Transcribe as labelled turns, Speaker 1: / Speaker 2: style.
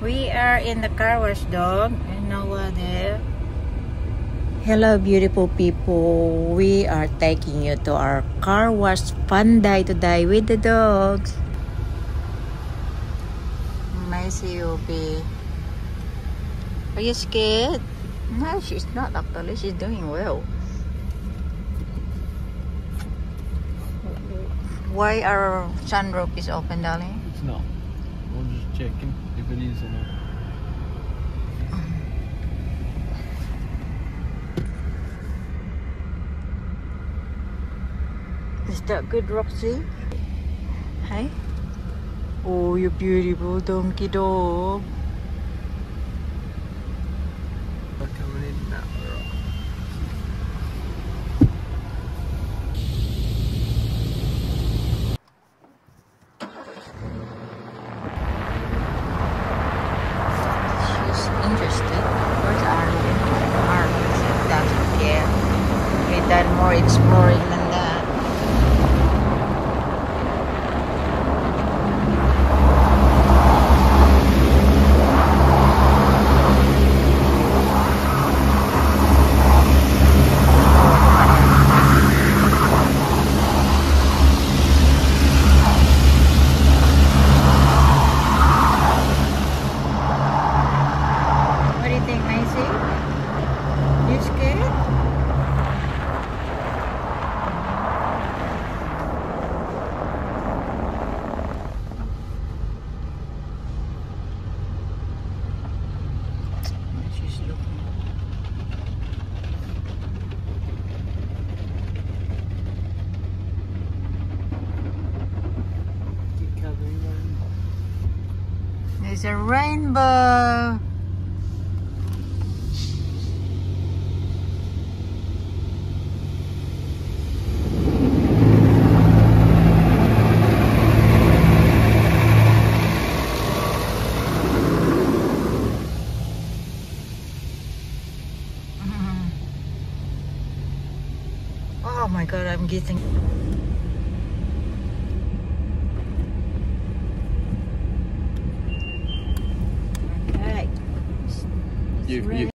Speaker 1: We are in the car wash dog and Noah there. Hello beautiful people. We are taking you to our car wash fun day today with the dogs. Macy will be. Are you scared? No, she's not actually. She's doing well. Why our sunroof is open, darling?
Speaker 2: It's not. I'm just checking if it is or not.
Speaker 1: Is that good, Roxy? Hey? Oh, you beautiful donkey dog. Done more exploring than that. There's a rainbow. Oh my god, I'm getting
Speaker 2: You, you,